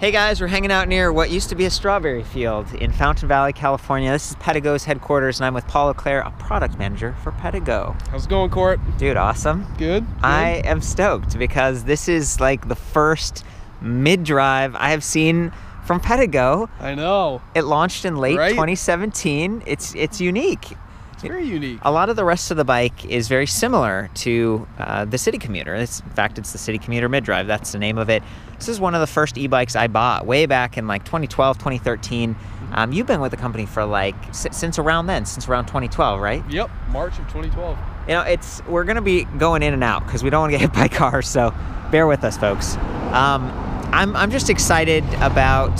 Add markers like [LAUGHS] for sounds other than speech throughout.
Hey guys, we're hanging out near what used to be a strawberry field in Fountain Valley, California. This is Pedego's headquarters, and I'm with Paul Leclaire, a product manager for Pedego. How's it going, Court? Dude, awesome. Good. good. I am stoked because this is like the first mid drive I have seen from Pedego. I know. It launched in late Right? 2017. It's it's unique. It's very unique. A lot of the rest of the bike is very similar to uh, the City Commuter. It's, in fact, it's the City Commuter Mid Drive. That's the name of it. This is one of the first e-bikes I bought way back in like 2012, 2013. Um, you've been with the company for like s- since around then, since around 2012, right? Yep, March of 2012. You know, it's we're gonna be going in and out because we don't want to get hit by [LAUGHS] cars. So bear with us, folks. Um, I'm I'm just excited about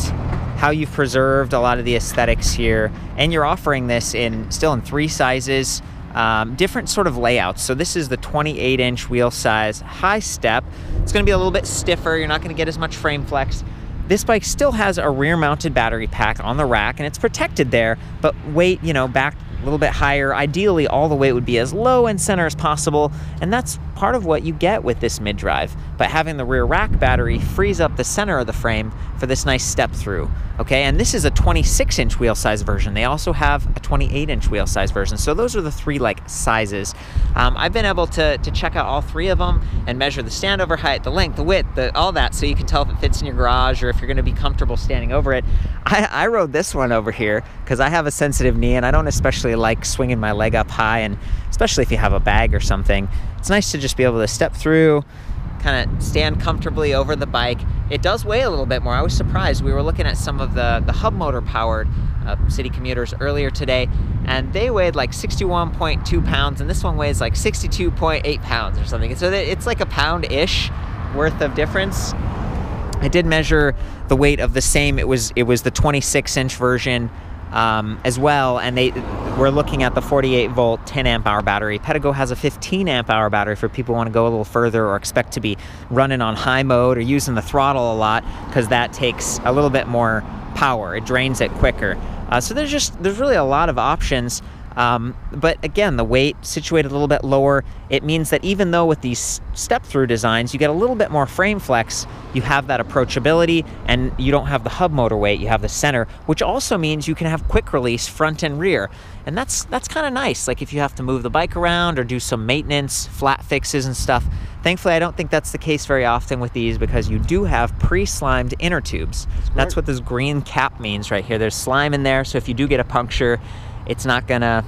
how you've preserved a lot of the aesthetics here, and you're offering this in still in three sizes, um, different sort of layouts. So this is the 28 inch wheel size, high step. It's gonna be a little bit stiffer. You're not gonna get as much frame flex. This bike still has a rear mounted battery pack on the rack and it's protected there, but weight, you know, back a little bit higher. Ideally, all the weight would be as low and center as possible, and that's part of what you get with this mid drive. But having the rear rack battery frees up the center of the frame for this nice step through. Okay, and this is a 26 inch wheel size version. They also have a 28 inch wheel size version. So those are the three like sizes. Um, I've been able to, to check out all three of them and measure the standover height, the length, the width, the, all that, so you can tell if it fits in your garage or if you're going to be comfortable standing over it. I, I rode this one over here because I have a sensitive knee and I don't especially like swinging my leg up high, and especially if you have a bag or something. It's nice to just be able to step through, kind of stand comfortably over the bike. It does weigh a little bit more. I was surprised. We were looking at some of the, the hub motor powered uh, city commuters earlier today, and they weighed like 61.2 pounds, and this one weighs like 62.8 pounds or something. So it's like a pound ish worth of difference. I did measure the weight of the same. It was it was the 26 inch version um, as well, and they we're looking at the 48 volt 10 amp hour battery. Pedego has a 15 amp hour battery for people who want to go a little further or expect to be running on high mode or using the throttle a lot because that takes a little bit more power. It drains it quicker. Uh, so there's just there's really a lot of options. Um, but again, the weight situated a little bit lower. It means that even though with these step through designs, you get a little bit more frame flex, you have that approachability and you don't have the hub motor weight, you have the center, which also means you can have quick release front and rear. And that's that's kind of nice. Like if you have to move the bike around or do some maintenance, flat fixes and stuff. Thankfully, I don't think that's the case very often with these because you do have pre-slimed inner tubes. That's what this green cap means right here. There's slime in there, so if you do get a puncture, it's not gonna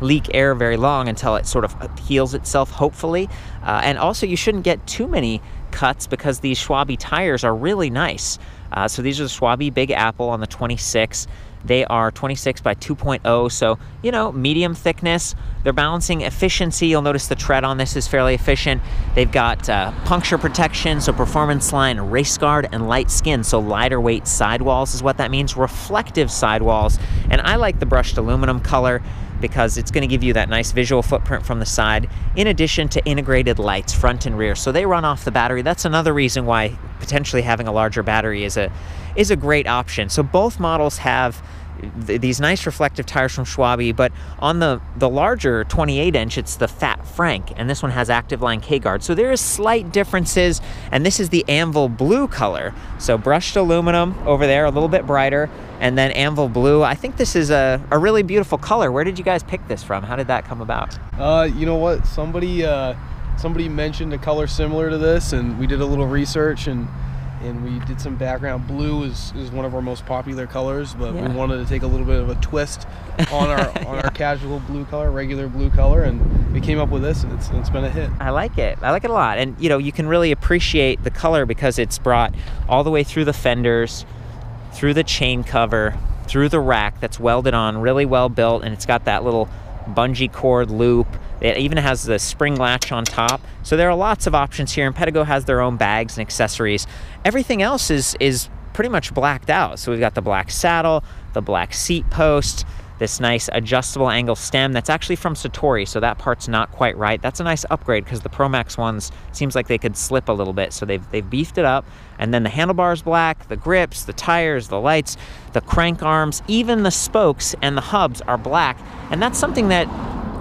leak air very long until it sort of heals itself, hopefully. Uh, and also, you shouldn't get too many cuts because these Schwalbe tires are really nice. Uh, so these are the Schwalbe Big Apple on the 26. They are 26 by 2.0, so you know, medium thickness. They're balancing efficiency. You'll notice the tread on this is fairly efficient. They've got uh, puncture protection, so performance line, race guard, and light skin, so lighter weight sidewalls is what that means. Reflective sidewalls, and I like the brushed aluminum color because it's going to give you that nice visual footprint from the side in addition to integrated lights front and rear. So they run off the battery. That's another reason why potentially having a larger battery is a is a great option. So both models have th- these nice reflective tires from Schwalbe, but on the the larger 28 inch, it's the Fat Frank, and this one has active line K guard. So there is slight differences, and this is the Anvil blue color. So brushed aluminum over there, a little bit brighter, and then Anvil blue. I think this is a, a really beautiful color. Where did you guys pick this from? How did that come about? Uh, you know what? Somebody uh, somebody mentioned a color similar to this, and we did a little research and and we did some background. Blue is, is one of our most popular colors, but Yeah. we wanted to take a little bit of a twist [LAUGHS] on our on our casual blue color, regular blue color, and we came up with this, and it's it's been a hit. I like it. I like it a lot. And you know, you can really appreciate the color because it's brought all the way through the fenders, through the chain cover, through the rack that's welded on, really well built, and it's got that little bungee cord loop. It even has the spring latch on top. So there are lots of options here, and Pedego has their own bags and accessories. Everything else is is pretty much blacked out. So we've got the black saddle, the black seat post, this nice adjustable angle stem that's actually from Satori, so that part's not quite right. That's a nice upgrade because the Promax ones seems like they could slip a little bit, so they've, they've beefed it up. And then the handlebars black, the grips, the tires, the lights, the crank arms, even the spokes and the hubs are black. And that's something that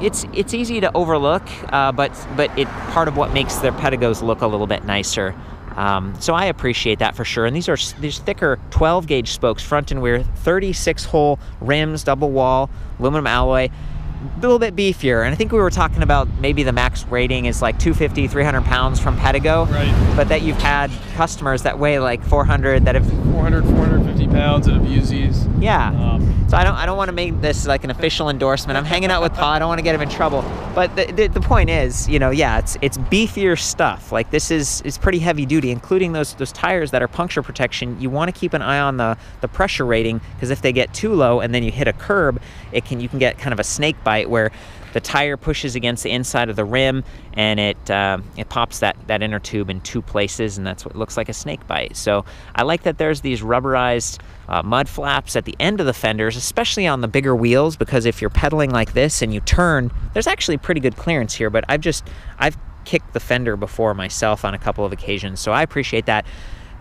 it's it's easy to overlook, uh, but but it part of what makes their Pedegos look a little bit nicer. Um, so I appreciate that for sure. And these are these thicker 12 gauge spokes, front and rear, 36 hole rims, double wall, aluminum alloy little bit beefier. And I think we were talking about maybe the max rating is like 250, 300 pounds from Pedego. Right. But that you've had customers that weigh like 400 that have 400, 450 pounds that have used these. Yeah. Um, so I don't I don't want to make this like an official endorsement. I'm hanging out with Paul. I don't want to get him in trouble. But the, the, the point is, you know, yeah, it's it's beefier stuff. Like this is is pretty heavy duty, including those those tires that are puncture protection. You want to keep an eye on the the pressure rating because if they get too low and then you hit a curb, it can you can get kind of a snake bite where the tire pushes against the inside of the rim and it uh, it pops that that inner tube in two places and that's what looks like a snake bite. So I like that there's these rubberized uh, mud flaps at the end of the fenders especially on the bigger wheels because if you're pedaling like this and you turn there's actually pretty good clearance here but I've just I've kicked the fender before myself on a couple of occasions so I appreciate that.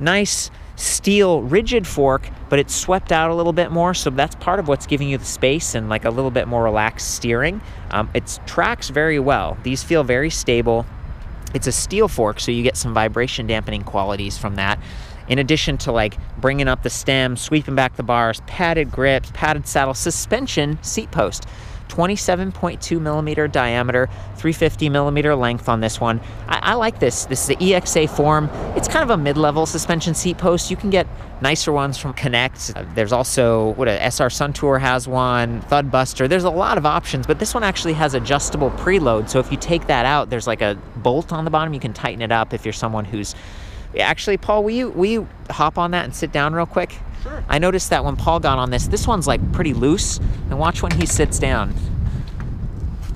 Nice steel rigid fork, but it's swept out a little bit more. So that's part of what's giving you the space and like a little bit more relaxed steering. Um, it tracks very well. These feel very stable. It's a steel fork, so you get some vibration dampening qualities from that. In addition to like bringing up the stem, sweeping back the bars, padded grips, padded saddle, suspension, seat post. 27.2 millimeter diameter, 350 millimeter length on this one. I, I, like this. This is the EXA form. It's kind of a mid-level suspension seat post. You can get nicer ones from Kinekt. Uh, there's also what a SR Suntour has one, Thudbuster. There's a lot of options, but this one actually has adjustable preload. So if you take that out, there's like a bolt on the bottom. You can tighten it up if you're someone who's Actually, Paul, will you will you hop on that and sit down real quick? Sure. I noticed that when Paul got on this, this one's like pretty loose. And watch when he sits down.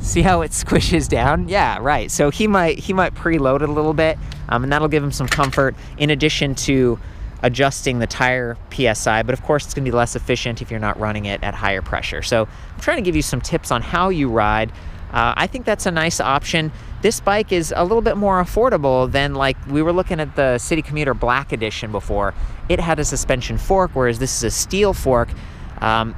See how it [LAUGHS] squishes down? Yeah, right. So he might he might preload it a little bit, um, and that'll give him some comfort. In addition to adjusting the tire PSI, but of course it's going to be less efficient if you're not running it at higher pressure. So I'm trying to give you some tips on how you ride. Uh, I think that's a nice option. This bike is a little bit more affordable than like we were looking at the City Commuter Black Edition before. It had a suspension fork, whereas this is a steel fork. Um,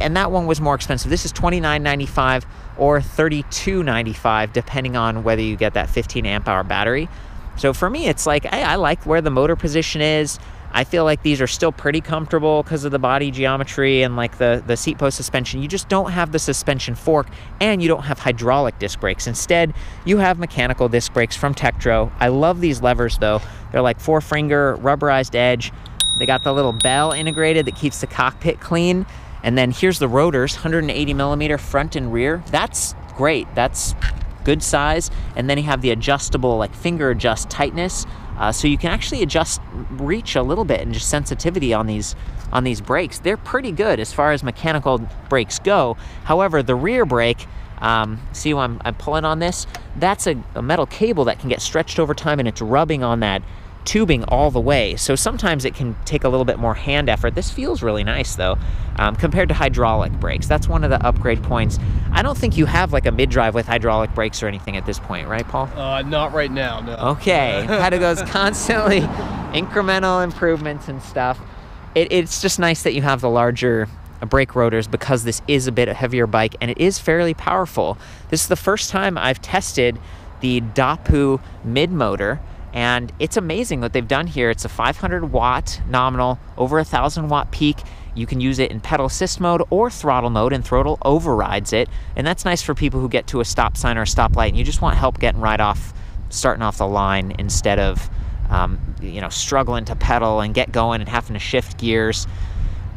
and that one was more expensive. This is $29.95 or $32.95, depending on whether you get that 15 amp hour battery. So for me, it's like, hey, I like where the motor position is. I feel like these are still pretty comfortable because of the body geometry and like the, the seat post suspension. You just don't have the suspension fork and you don't have hydraulic disc brakes. Instead, you have mechanical disc brakes from Tektro. I love these levers though. They're like four finger rubberized edge. They got the little bell integrated that keeps the cockpit clean. And then here's the rotors, 180 millimeter front and rear. That's great. That's good size. And then you have the adjustable like finger adjust tightness. Uh, so you can actually adjust reach a little bit and just sensitivity on these on these brakes. They're pretty good as far as mechanical brakes go. However, the rear brake, um, see I'm, I'm pulling on this? That's a, a metal cable that can get stretched over time and it's rubbing on that tubing all the way. So sometimes it can take a little bit more hand effort. This feels really nice though, um, compared to hydraulic brakes. That's one of the upgrade points. I don't think you have like a mid-drive with hydraulic brakes or anything at this point, right, Paul? Uh, not right now, no. Okay, [LAUGHS] Pedego's constantly incremental improvements and stuff. It, it's just nice that you have the larger brake rotors because this is a bit a heavier bike and it is fairly powerful. This is the first time I've tested the Dapu mid motor and it's amazing what they've done here. It's a 500 watt nominal, over a thousand watt peak. You can use it in pedal assist mode or throttle mode, and throttle overrides it. And that's nice for people who get to a stop sign or a stoplight and you just want help getting right off, starting off the line instead of, um, you know, struggling to pedal and get going and having to shift gears.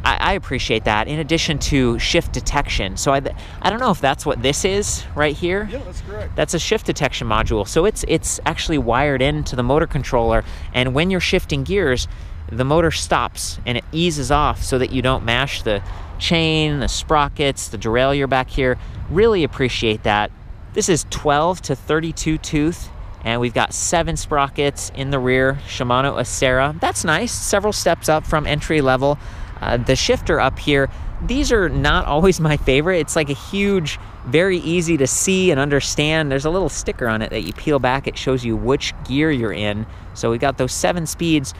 I, I, appreciate that. In addition to shift detection, so I, I don't know if that's what this is right here. Yeah, that's correct. That's a shift detection module. So it's it's actually wired into the motor controller, and when you're shifting gears, the motor stops and it eases off so that you don't mash the chain, the sprockets, the derailleur back here. Really appreciate that. This is 12 to 32 tooth and we've got seven sprockets in the rear, Shimano Acera. That's nice, several steps up from entry level. Uh, the shifter up here, these are not always [LAUGHS] my favorite. It's like a huge, very easy to see and understand. There's a little sticker on it that you peel back. It shows you which gear you're in. So we got those seven speeds.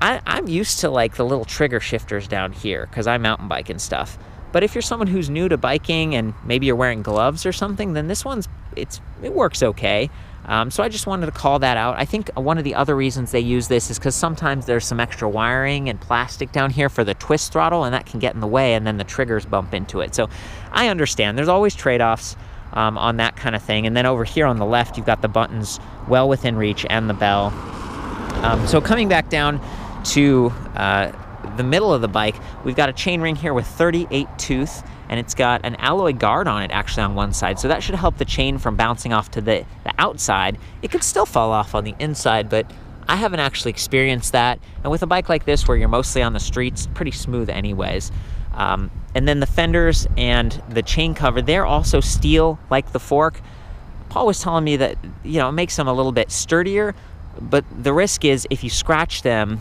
I, am used to like the little trigger shifters down here because I mountain bike and stuff. But if you're someone who's new to biking and maybe you're wearing gloves or something, then this one's it's it works okay. Um, so I just wanted to call that out. I think one of the other reasons they use this is because sometimes there's some extra wiring and plastic down here for the twist throttle, and that can get in the way, and then the triggers bump into it. So I understand. There's always trade-offs um, on that kind of thing. And then over here on the left, you've got the buttons well within reach and the bell. Um, so coming back down to uh, the middle of the bike, we've got a chainring here with 38 tooth and it's got an alloy guard on it actually on one side. So that should help the chain from bouncing off to the, the outside. It could still fall off on the inside, but I haven't actually experienced that. And with a bike like this where you're mostly on the streets, pretty smooth anyways. Um, and then the fenders and the chain cover, they're also steel like the fork. Paul was telling me that, you know, it makes them a little bit sturdier, but the risk is if you scratch them,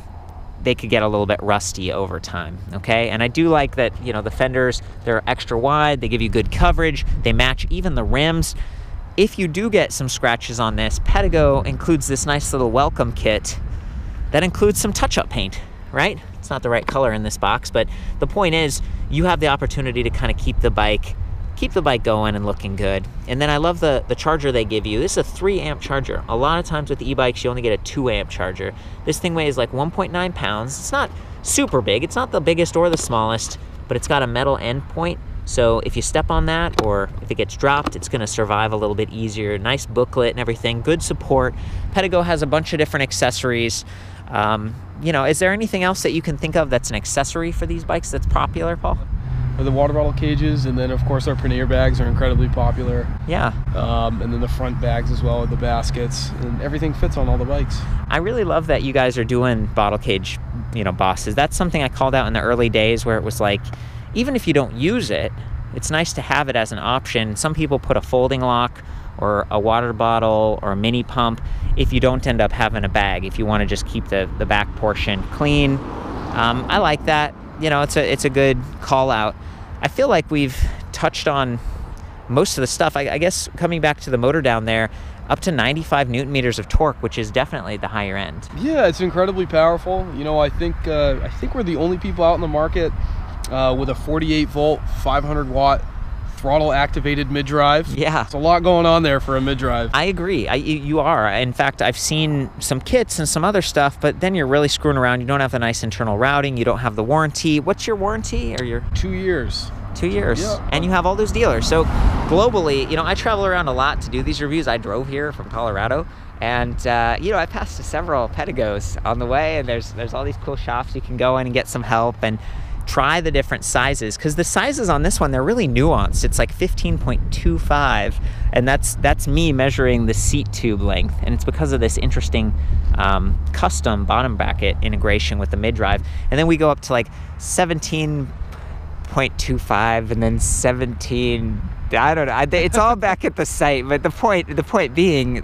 they could get a little bit rusty over time, okay? And I do like that, you know, the fenders, they're extra wide, they give you good coverage, they match even the rims. If you do get some scratches on this, Pedego includes this nice little welcome kit that includes some touch-up paint, right? It's not the right color in this box, but the point is you have the opportunity to kind of keep the bike keep the bike going and looking good. And then I love the, the charger they give you. This is a 3 amp charger. A lot of times with e-bikes, you only get a 2 amp charger. This thing weighs like 1.9 pounds. It's not super big. It's not the biggest or the smallest, but it's got a metal end point. So if you step on that or if it gets dropped, it's gonna survive a little bit easier. Nice booklet and everything, good support. Pedego has a bunch of different accessories. Um, you know, is there anything else that you can think of that's an accessory for these bikes that's popular, Paul? The water bottle cages, and then of course our pannier bags are incredibly popular. Yeah. Um, and then the front bags as well with the baskets, and everything fits on all the bikes. I really love that you guys are doing bottle cage, you know, bosses. That's something I called out in the early days where it was like, even if you don't use it, it's nice to have it as an option. Some people put a folding lock or a water bottle or a mini pump if you don't end up having a bag, if you want to just keep the, the back portion clean. Um, I like that. You know, it's a, it's a good call out. I feel like we've touched on most of the stuff. I, I, guess coming back to the motor down there, up to 95 newton meters of torque, which is definitely the higher end. Yeah, it's incredibly powerful. You know, I think uh, I think we're the only people out in the market uh, with a 48 volt, 500 watt throttle activated mid drive. Yeah, it's a lot going on there for a mid drive. I agree. I, you are. In fact, I've seen some kits and some other stuff, but then you're really screwing around. You don't have the nice internal routing. You don't have the warranty. What's your warranty? Or your two years? Two years, yeah. and you have all those dealers. So globally, you know, I travel around a lot to do these reviews. I drove here from Colorado, and uh, you know, I passed several Pedegos on the way, and there's there's all these cool shops you can go in and get some help and try the different sizes because the sizes on this one they're really nuanced. It's like 15.25 and that's that's me measuring the seat tube length and it's because of this interesting um, custom bottom bracket integration with the mid drive and then we go up to like 17.25 and then 17 i don't know it's all back at the site but the point the point being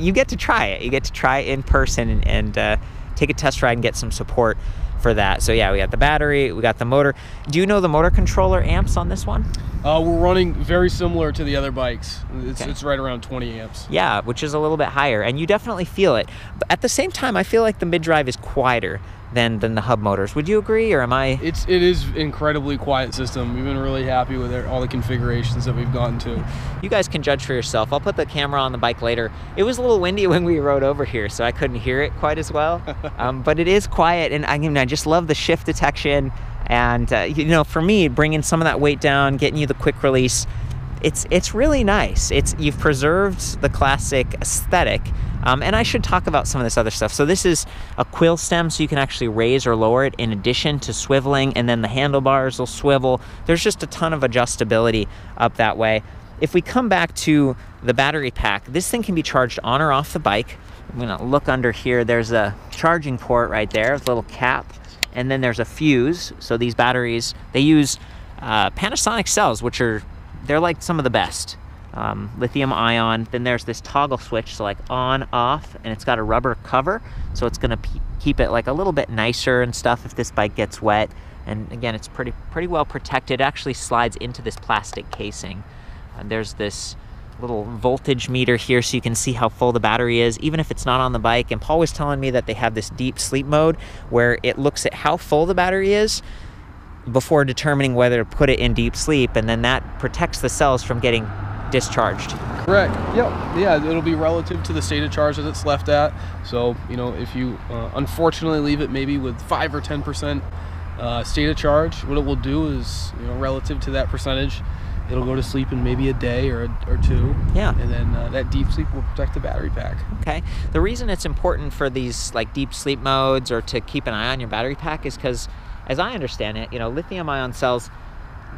you get to try it. You get to try it in person and, and uh, take a test ride and get some support for that. So yeah, we got the battery, we got the motor. Do you know the motor controller amps on this one? Uh, we're running very similar to the other bikes. It's, okay. it's right around 20 amps. Yeah, which is a little bit higher, and you definitely feel it. But at the same time, I feel like the mid drive is quieter than than the hub motors. Would you agree, or am I? It's it is incredibly quiet system. We've been really happy with it, all the configurations that we've gotten to. You guys can judge for yourself. I'll put the camera on the bike later. It was a little windy when we rode over here, so I couldn't hear it quite as well. [LAUGHS] um, but it is quiet, and I mean I just love the shift detection, and uh, you know for me bringing some of that weight down, getting you the quick release. It's it's really nice. It's you've preserved the classic aesthetic um, and I should talk about some of this other stuff. So this is a quill stem, so you can actually raise or lower it in addition to swiveling, and then the handlebars will swivel. There's just a ton of adjustability up that way. If we come back to the battery pack, this thing can be charged on or off the bike. I'm gonna look under here. There's a charging port right there, a little cap, and then there's a fuse. So these batteries, they use uh, Panasonic cells, which are, they're like some of the best um, lithium ion. Then there's this toggle switch, so like on, off, and it's got a rubber cover, so it's gonna keep it like a little bit nicer and stuff if this bike gets wet. And again, it's pretty pretty well protected. It actually slides into this plastic casing. And there's this little voltage meter here so you can see how full the battery is even if it's not on the bike and Paul was telling me that they have this deep sleep mode where it looks at how full the battery is before determining whether to put it in deep sleep and then that protects the cells from getting discharged. Correct. Yep. Yeah, it'll be relative to the state of charge that it's left at. So, you know, if you uh, unfortunately leave it maybe with 5 or 10% uh, state of charge, what it will do is, you know, relative to that percentage, it'll go to sleep in maybe a day or, a, or two. Yeah. And then uh, that deep sleep will protect the battery pack. Okay. The reason it's important for these like deep sleep modes or to keep an eye on your battery pack is because, as I understand it, you know, lithium ion cells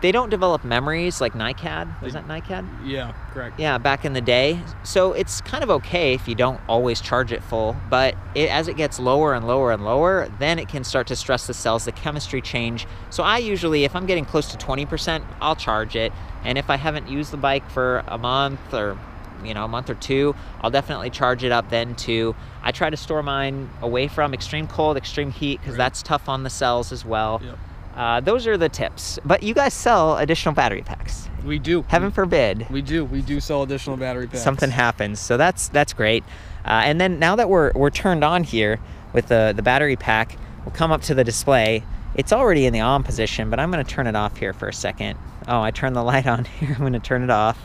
they don't develop memories like NiCad. Was that NiCad? Yeah, correct. Yeah, back in the day. So it's kind of okay if you don't always charge it full, but it, as it gets lower and lower and lower, then it can start to stress the cells, the chemistry change. So I usually, if I'm getting close to 20%, I'll charge it. And if I haven't used the bike for a month or you know, a month or two, I'll definitely charge it up then too. I try to store mine away from extreme cold, extreme heat, because right. that's tough on the cells as well. Yep. Uh, those are the tips. But you guys sell additional battery packs. We do. Heaven we, forbid. We do. We do sell additional battery packs. Something happens. So that's that's great. Uh, and then now that we're we're turned on here with the the battery pack, we'll come up to the display. It's already in the on position, but I'm going to turn it off here for a second. Oh, I turned the [LAUGHS] light on here. I'm going to turn it off.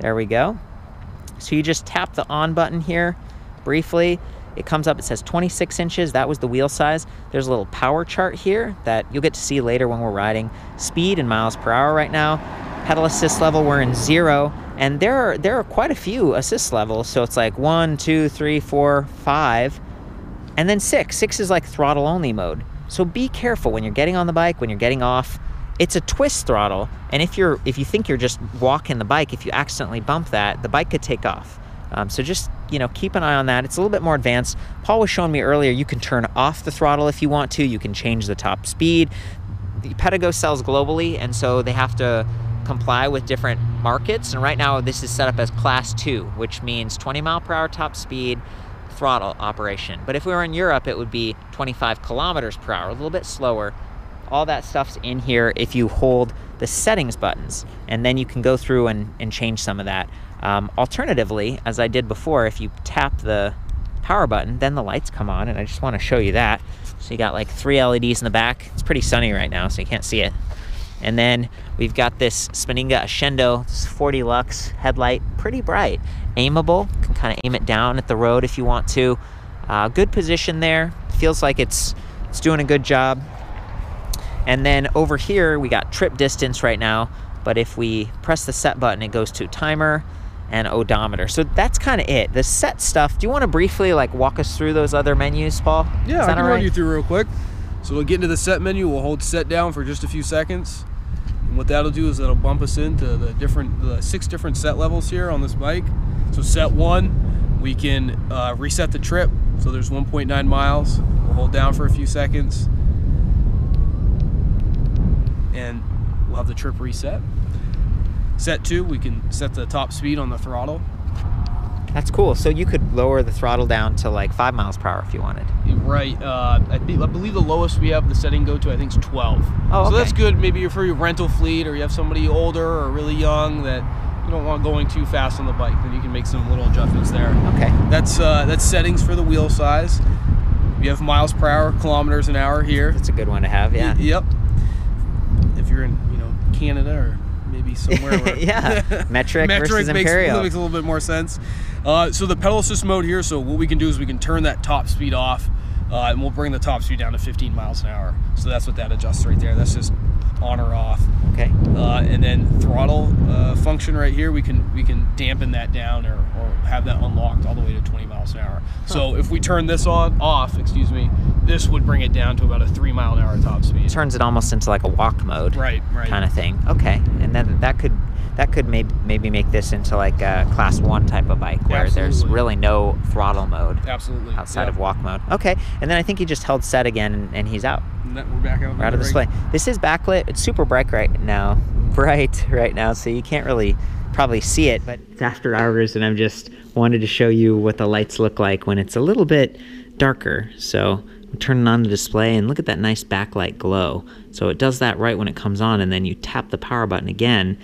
There we go. So you just tap the on button here briefly it comes up, it says 26 inches. That was the wheel size. There's a little power chart here that you'll get to see later when we're riding. Speed in miles per hour right now. Pedal assist level, we're in zero. And there are, there are quite a few assist levels. So it's like one, two, three, four, five, and then six. Six is like throttle only mode. So be careful when you're getting on the bike, when you're getting off. It's a twist throttle, and if you're if you think you're just walking the bike, if you accidentally bump that, the bike could take off. Um, so just you know keep an eye on that. It's a little bit more advanced. Paul was showing me earlier you can turn off the throttle if you want to. You can change the top speed. The Pedego sells globally, and so they have to comply with different markets. And right now this is set up as class two, which means 20 mile per hour top speed throttle operation. But if we were in Europe, it would be 25 kilometers per hour, a little bit slower. All that stuff's in here if you hold the settings buttons, and then you can go through and, and change some of that. Um, alternatively, as I did before, if you tap the power button, then the lights come on, and I just want to show you that. So you got like three LEDs in the back. It's pretty sunny right now, so you can't see it. And then we've got this Spanninga Axendo this 40 lux headlight, pretty bright, aimable. Can kind of aim it down at the road if you want to. Uh, good position there. Feels like it's it's doing a good job. And then over here we got trip distance right now. But if we press the set button, it goes to timer, and odometer. So that's kind of it. The set stuff. Do you want to briefly like walk us through those other menus, Paul? Yeah, I can right? run you through real quick. So we'll get into the set menu. We'll hold set down for just a few seconds. And what that'll do is that'll bump us into the different, the six different set levels here on this bike. So set one, we can uh, reset the trip. So there's 1.9 miles. We'll hold down for a few seconds. And we'll have the trip reset. Set two, we can set the top speed on the throttle. That's cool. So you could lower the throttle down to like five miles per hour if you wanted. Right. Uh, I, I, believe the lowest we have the setting go to I think is 12. Oh, okay. So that's good. Maybe you're for your rental fleet or you have somebody older or really young that you don't want going too fast on the bike, then you can make some little adjustments there. Okay. That's uh, that's settings for the wheel size. We have miles per hour, kilometers an hour here. That's a good one to have. Yeah. Y yep. If you're in you know Canada or somewhere. Where [LAUGHS] yeah, metric, metric versus makes, imperial makes a little bit more sense. Uh, so the pedal assist mode here. So what we can do is we can turn that top speed off, uh, and we'll bring the top speed down to 15 miles an hour. So that's what that adjusts right there. That's just on or off. Okay. Uh, and then throttle uh, function right here, we can we can dampen that down or, or have that unlocked all the way to 20 miles an hour. Huh. So if we turn this on off, excuse me, this would bring it down to about a three mile an hour top speed. Turns it almost into like a walk mode. Right, right. Kind of thing. Okay, and then that could that could maybe maybe make this into like a class one type of bike where Absolutely. there's really no throttle mode. Absolutely. Outside of walk mode. Okay, and then I think he just held set again and, and he's out. we're back out. We're out of display. This is backlit. It's super bright right now, bright [LAUGHS] right now, so you can't really probably see it. But it's after hours, and I'm just wanted to show you what the lights look like when it's a little bit darker. So I'm turning on the display and look at that nice backlight glow. So it does that right when it comes on, and then you tap the power button again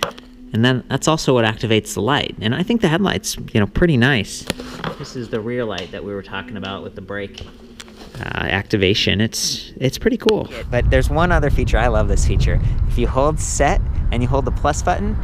and then that's also what activates the light. And I think the headlight's, you know, pretty nice. This is the rear light that we were talking about with the brake uh, activation. It's it's pretty cool. But there's one other feature. I love this feature. If you hold set and you hold the plus button,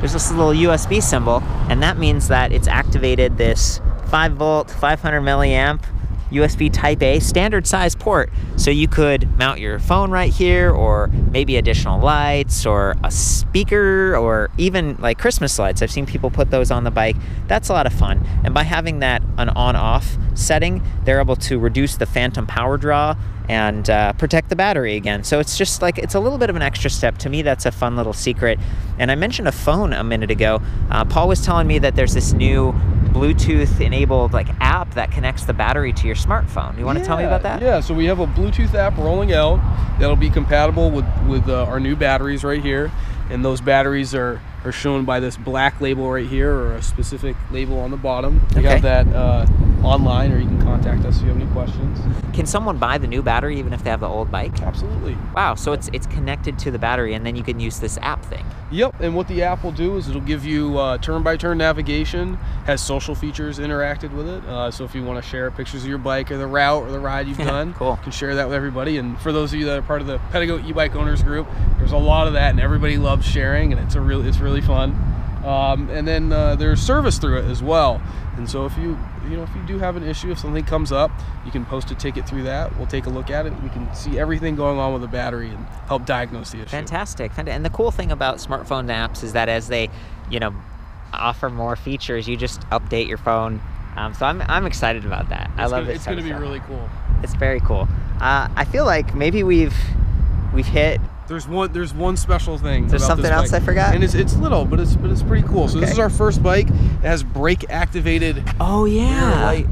there's this little USB symbol, and that means that it's activated this 5 volt, 500 milliamp USB Type A standard size port. So you could mount your phone right here, or maybe additional lights, or a speaker, or even like Christmas lights. I've seen people put those on the bike. That's a lot of fun. And by having that an on off setting, they're able to reduce the phantom power draw and uh, protect the battery again. So it's just like, it's a little bit of an extra step. To me, that's a fun little secret. And I mentioned a phone a minute ago. Uh, Paul was telling me that there's this new Bluetooth enabled like app that connects the battery to your smartphone. You want yeah, to tell me about that? Yeah, so we have a Bluetooth app rolling out that'll be compatible with, with uh, our new batteries right here. And those batteries are are shown by this black label right here or a specific label on the bottom. We okay. have that uh, online or you can contact us if you have any questions. Can someone buy the new battery even if they have the old bike? Absolutely. Wow, so it's it's connected to the battery and then you can use this app thing. Yep, and what the app will do is it'll give you uh, turn-by-turn navigation, has social features interacted with it. Uh, so if you want to share pictures of your bike or the route or the ride you've [LAUGHS] done, cool. you can share that with everybody. And for those of you that are part of the Pedego e-bike owners group, there's a lot of that and everybody loves sharing and it's a real it's really fun. Um, and then uh, there's service through it as well. And so if you you know if you do have an issue, if something comes up, you can post a ticket through that. We'll take a look at it. We can see everything going on with the battery and help diagnose the issue. Fantastic. And the cool thing about smartphone apps is that as they, you know, offer more features, you just update your phone. Um, so I'm, I'm excited about that. It's I love gonna, it. It's going to be really cool. It's very cool. Uh, I feel like maybe we've we've hit there's one. There's one special thing. There's something else I forgot. And it's it's little, but it's but it's pretty cool. So this is our first bike. It has brake activated. Oh yeah. Light.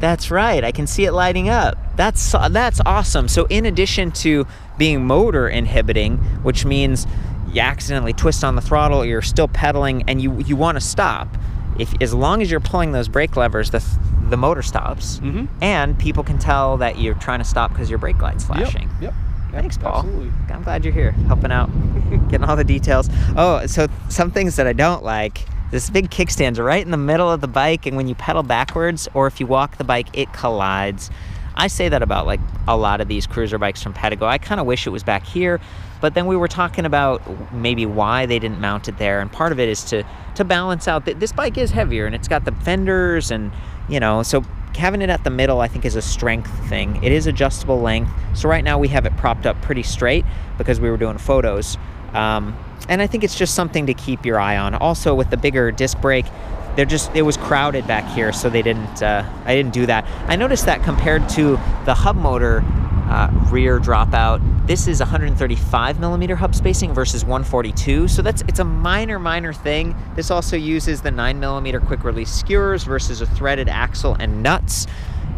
That's right. I can see it lighting up. That's that's awesome. So in addition to being motor inhibiting, which means you accidentally twist on the throttle, you're still pedaling, and you you want to stop. If as long as you're pulling those brake levers, the the motor stops, mm-hmm. and people can tell that you're trying to stop because your brake light's flashing. Yep. yep. Thanks, Paul. Absolutely. I'm glad you're here, helping out, [LAUGHS] getting all the details. Oh, so some things that I don't like. This big kickstand's right in the middle of the bike, and when you pedal backwards or if you walk the bike, it collides. I say that about like a lot of these cruiser bikes from Pedego. I kind of wish it was back here, but then we were talking about maybe why they didn't mount it there, and part of it is to to balance out that this bike is heavier and it's got the fenders and you know so having it at the middle I think is a strength thing. It is adjustable length. So right now we have it propped up pretty straight because we were doing photos. Um, and I think it's just something to keep your eye on. Also with the bigger disc brake, they're just it was crowded back here, so they didn't. Uh, I didn't do that. I noticed that compared to the hub motor uh, rear dropout, this is 135 millimeter hub spacing versus 142. So that's it's a minor minor thing. This also uses the 9 millimeter quick release skewers versus a threaded axle and nuts.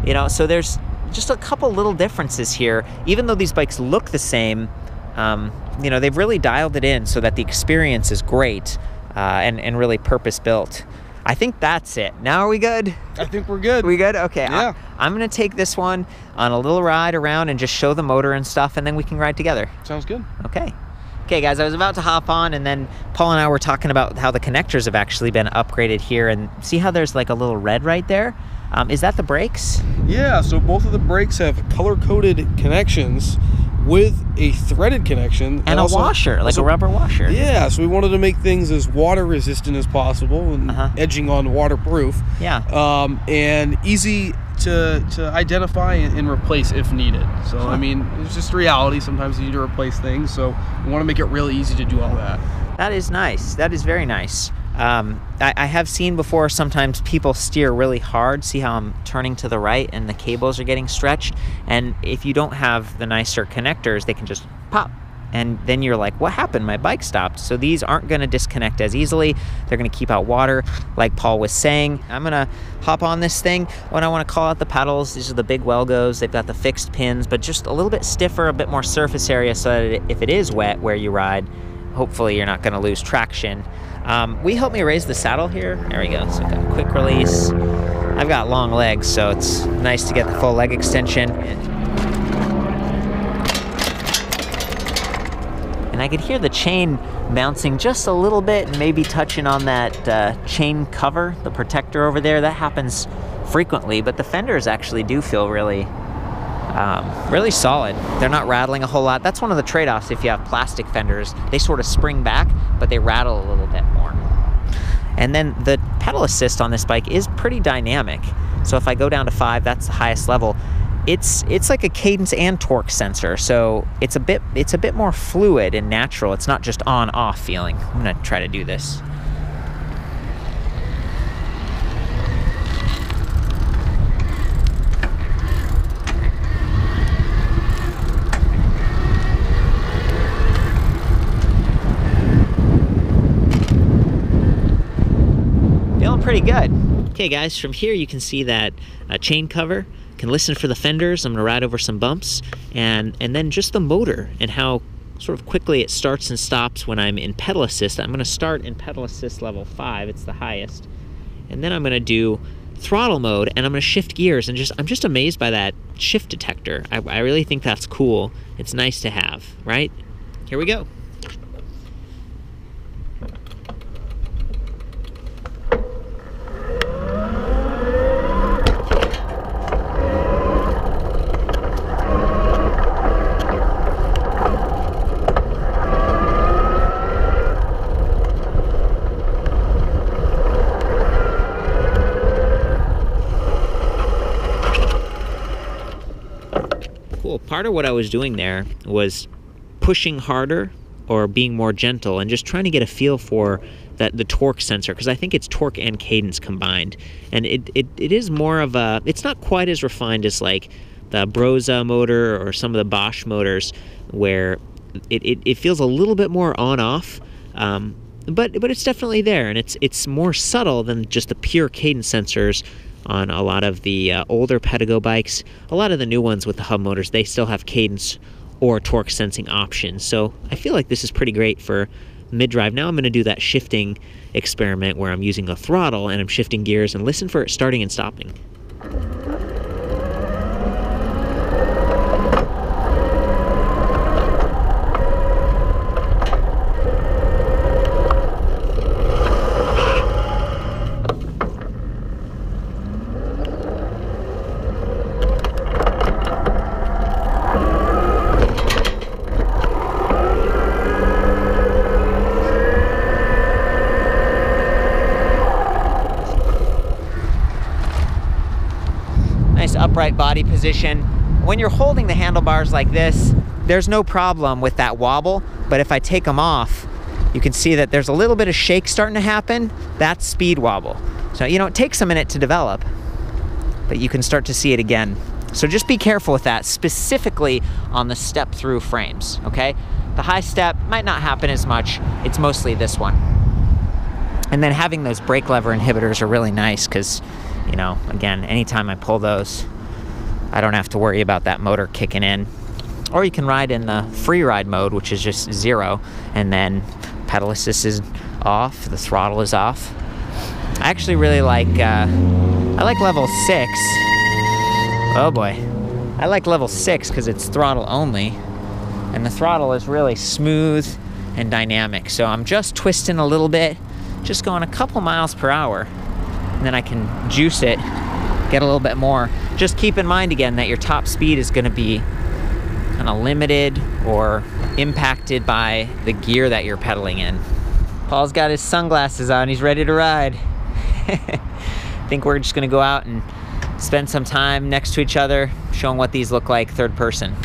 You know, so there's just a couple little differences here. Even though these bikes look the same, um, you know, they've really dialed it in so that the experience is great uh, and and really purpose built. I think that's it. Now are we good? I think we're good. We good? Okay. Yeah. I, am gonna take this one on a little ride around and just show the motor and stuff, and then we can ride together. Sounds good. Okay. Okay, guys, I was about to hop on, and then Paul and I were talking about how the connectors have actually been upgraded here, and see how there's like a little red right there? Um, is that the brakes? Yeah, so both of the brakes have color-coded connections with a threaded connection and, a also, washer, like also, a rubber washer. Yeah, so we wanted to make things as water resistant as possible and Uh-huh. edging on waterproof. Yeah. Um, and easy to to identify and, and replace if needed. So I mean, it's just reality. Sometimes you need to replace things, so we want to make it really easy to do all that. That is nice. That is very nice. Um, I, I have seen before sometimes people steer really hard. See how I'm turning to the right and the cables are getting stretched. And if you don't have the nicer connectors, they can just pop. And then you're like, what happened? My bike stopped. So these aren't going to disconnect as easily. They're going to keep out water, like Paul was saying. I'm going to hop on this thing when I want to call out the pedals. These are the big Wellgos. They've got the fixed pins, but just a little bit stiffer, a bit more surface area so that if it is wet where you ride, hopefully you're not going to lose traction. Um, we help me raise the saddle here? There we go. So I've got quick release. I've got long legs, so it's nice to get the full leg extension. And I could hear the chain bouncing just a little bit and maybe touching on that uh, chain cover, the protector over there. That happens frequently, but the fenders actually do feel really um, really solid. They're not rattling a whole lot. That's one of the trade-offs if you have plastic fenders. They sort of spring back, but they rattle a little bit. And then the pedal assist on this bike is pretty dynamic. So if I go down to five, that's the highest level. It's it's like a cadence and torque sensor, so it's a bit it's a bit more fluid and natural. It's not just on off feeling. I'm gonna try to do this. Feeling pretty good. Okay guys, from here you can see that uh, chain cover, can listen for the fenders, I'm gonna ride over some bumps, and, and then just the motor and how sort of quickly it starts and stops when I'm in pedal assist. I'm gonna start in pedal assist level five, it's the highest. And then I'm gonna do throttle mode and I'm gonna shift gears and just, I'm just amazed by that shift detector. I, I really think that's cool. It's nice to have, right? Here we go. cool. Part of what I was doing there was pushing harder or being more gentle and just trying to get a feel for that the torque sensor because I think it's torque and cadence combined. And it, it, it is more of a it's not quite as refined as like the Brose motor or some of the Bosch motors where it, it, it feels a little bit more on off. Um, but but it's definitely there and it's it's more subtle than just the pure cadence sensors on a lot of the uh, older Pedego bikes. A lot of the new ones with the hub motors, they still have cadence or torque sensing options. So I feel like this is pretty great for mid drive. Now I'm going to do that shifting experiment where I'm using a throttle and I'm shifting gears and listen for it starting and stopping. Upright body position. When you're holding the handlebars like this, there's no problem with that wobble, but if I take them off, you can see that there's a little bit of shake starting to happen. That's speed wobble. So, you know, it takes a minute to develop, but you can start to see it again. So just be careful with that, specifically on the step through frames, okay? The high step might not happen as much. It's mostly this one. And then having those brake lever inhibitors are really nice because you know, again, anytime I pull those, I don't have to worry about that motor kicking in. Or you can ride in the free ride mode, which is just zero, and then pedal assist is off, the throttle is off. I actually really like, uh, I like level six. Oh boy. I like level six because it's throttle only, and the throttle is really smooth and dynamic. So I'm just twisting a little bit, just going a couple miles per hour and then I can juice it, get a little bit more. Just keep in mind again that your top speed is gonna be kind of limited or impacted by the gear that you're pedaling in. Paul's got his sunglasses on, he's ready to ride. I [LAUGHS] think we're just gonna go out and spend some time next to each other, showing what these look like third person.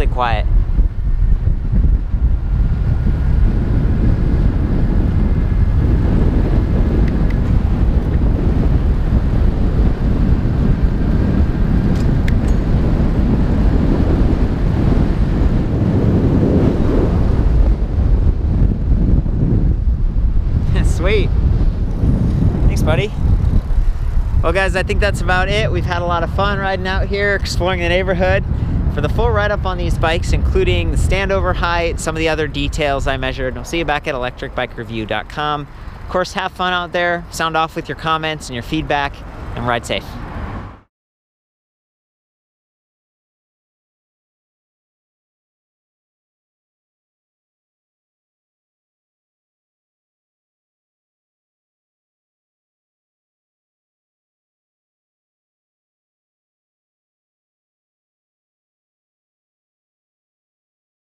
really quiet. Sweet. Thanks, buddy. Well, guys, I think that's about it. We've had a lot of fun riding out here, exploring the neighborhood. For the full write-up on these bikes, including the standover height, some of the other details I measured, I'll see you back at electricbikereview.com. Of course, have fun out there. Sound off with your comments and your feedback. and ride safe.